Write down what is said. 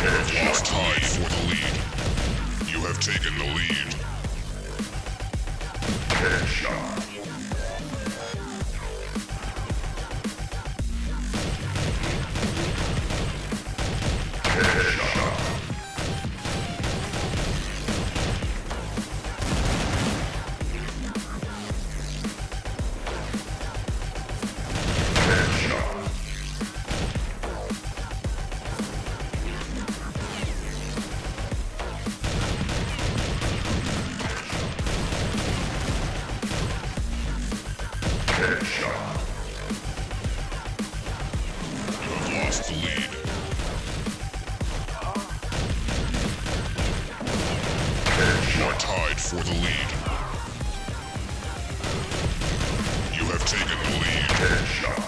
You are tied for the lead. You have taken the lead. Headshot. You have for the lead. You have taken the lead. Headshot.